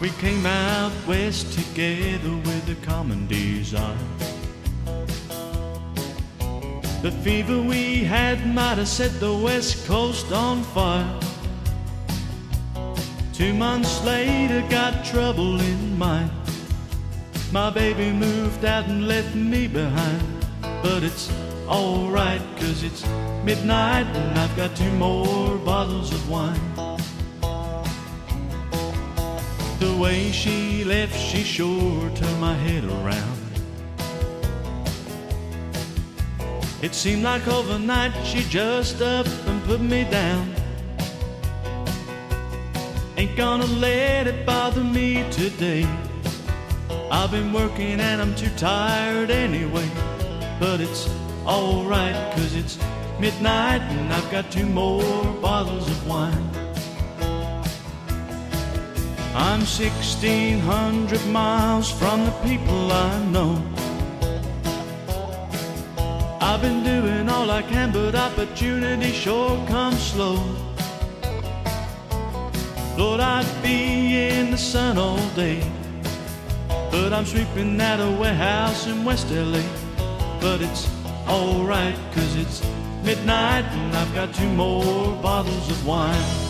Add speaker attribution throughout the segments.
Speaker 1: We came out west together with a common desire. The fever we had might have set the west coast on fire. Two months later, got trouble in mind. My baby moved out and left me behind. But it's alright, cause it's midnight and I've got two more bottles of wine. The way she left, she sure turned my head around. It seemed like overnight she just up and put me down. Ain't gonna let it bother me today. I've been working and I'm too tired anyway. But it's alright, cause it's midnight and I've got two more bottles of I'm 1600 miles from the people I know. I've been doing all I can, but opportunity sure comes slow. Lord, I'd be in the sun all day, but I'm sweeping at a warehouse in West LA. But it's alright, cause it's midnight and I've got two more bottles of wine.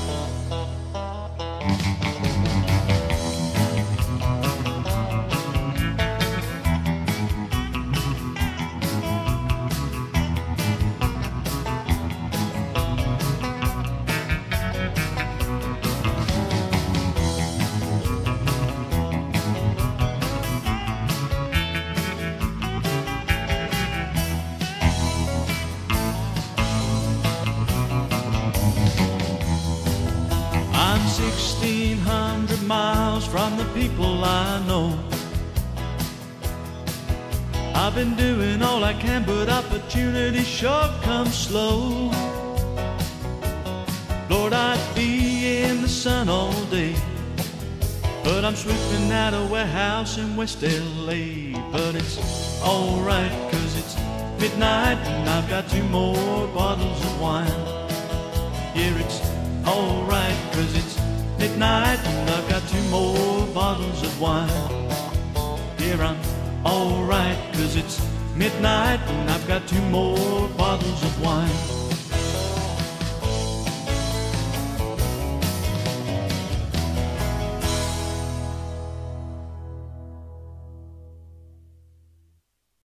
Speaker 1: 1600 miles from the people I know. I've been doing all I can, but opportunity sure comes slow. Lord, I'd be in the sun all day, but I'm sweeping at a warehouse in West LA. But it's alright, cause it's midnight and I've got two more bottles of wine. Midnight and I've got two more bottles of wine. Yeah, I'm alright, cause it's midnight and I've got two more bottles of wine.